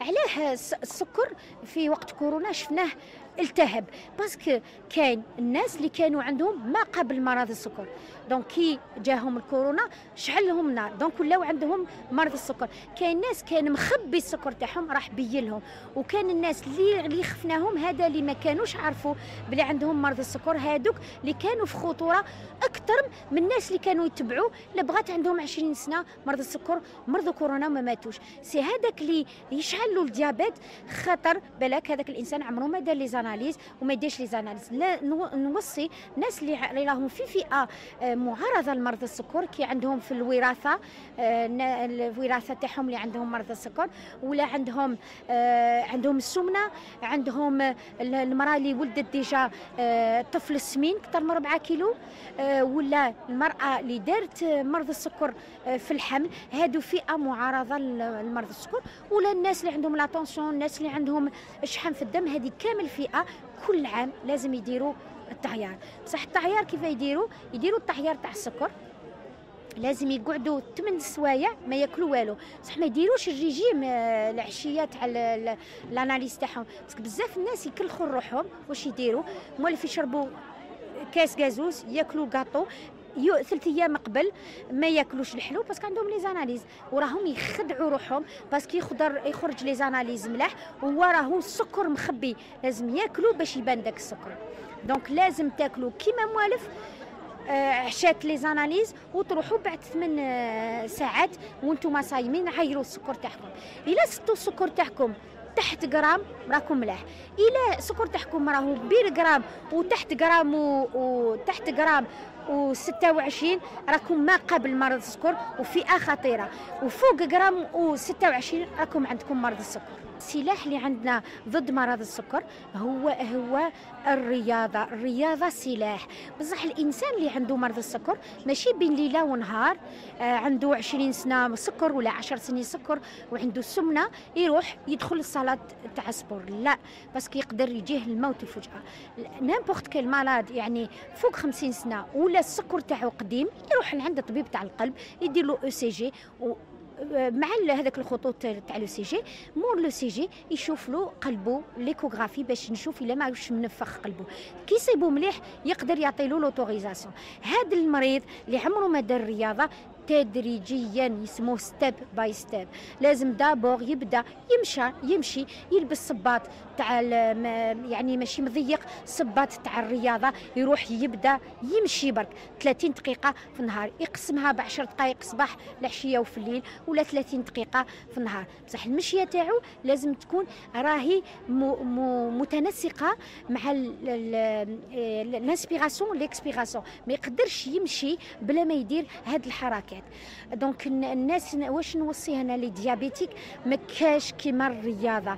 علاه الس- السكر في وقت كورونا شفناه التهب parce que كاين الناس اللي كانوا عندهم ما قبل مرض السكر. donc كي جاهم الكورونا شعل لهم نار donc ولاو عندهم مرض السكر. كاين ناس كان مخبي السكر تاعهم راح بين لهم. وكان الناس اللي اللي خفناهم هذا اللي ما كانوش عرفوا بلي عندهم مرض السكر هادوك اللي كانوا في خطورة أكثر من الناس اللي كانوا يتبعوا اللي بغات عندهم 20 سنة مرض السكر مرضوا كورونا وما ماتوش. c'est هذاك اللي يشعل له ال diabète خطر بالك هذاك الإنسان عمره ما دار les analyses وما يديرش les analyses لا نو- نوصي الناس اللي راهم في فئة آه، معرضه لمرض السكر. كي عندهم في الوراثة آه، الوراثة تاعهم اللي عندهم مرض السكر ولا عندهم آه، عندهم السمنة عندهم المرأة اللي ولدت déjà طفل سمين أكثر من 4 كيلو ولا المرأة اللي دارت مرض السكر في الحمل. هادو فئة معرضه لمرض السكر. ولا الناس اللي عندهم la tension الناس اللي عندهم شحم في الدم هذه كامل فئة. كل عام لازم يديروا التعيار. بصح التعيار كيف يديروا؟ يديروا التعيار تاع السكر. لازم يقعدوا 8 سوايع ما ياكلوا والو. بصح ما يديروش الريجيم آه، العشية تاع ال- ال- ال analyses تاعهم. parce que بزاف الناس يكلخوا روحهم. واش يديروا؟ مولف يشربوا كاس غازوز ياكلوا كاطو يو ثلاث أيام قبل ما ياكلوش الحلو parce que عندهم les analyses. وراهم يخدعوا روحهم parce que يقدر يخرج les analyses ملاح وهو راهو السكر مخبي. لازم ياكلوا باش يبان داك السكر. donc لازم تاكلوا كيما موالف آه، عشات les analyses وتروحوا بعد ثمان آه، ساعات وأنتم صايمين عايروا السكر تاعكم. إلا زدتوا السكر تاعكم تحت جرام راكم ملاح إلا السكر تاعكم راهو بين جرام وتحت جرام و... وتحت جرام و26 راكم ما قبل مرض السكر وفئة خطيرة. وفوق جرام و26 راكم عندكم مرض السكر. السلاح اللي عندنا ضد مرض السكر هو هو الرياضة. الرياضة سلاح. بصح الإنسان اللي عنده مرض السكر ماشي بين ليلة ونهار آه عنده 20 سنة سكر ولا 10 سنين سكر وعنده سمنة يروح يدخل ال salle تاع ال sport لا parce que يقدر يجيه الموت الفجأة. n'importe quel malade يعني فوق 50 سنة ولا السكر تاعو قديم يروح لعند الطبيب تاع القلب يدير له ECG مع هذاك الخطوط تاع l'ECG مور l'ECG يشوف له قلبه l'échographie باش نشوف إلا ما واش منفخ قلبه كي يصيبو مليح يقدر يعطي له l'autorisation هذا المريض اللي عمره ما دار رياضة تدريجيا يسموه step by step لازم d'abord يبدأ يمشى يمشي يلبس صباط تاع يعني ماشي مضيق صباط تاع الرياضة يروح يبدأ يمشي برك. 30 دقيقة في النهار يقسمها ب 10 دقائق صباح العشيه وفي الليل ولا 30 دقيقة في النهار. بصح المشية تاعو لازم تكون راهي م- م- متناسقه مع ال inspiration l'expiration ما يقدرش يمشي بلا ما يدير هاد الحركات دونك الناس واش نوصي أنا لي ديابيتيك؟ ما كاش كيما الرياضة.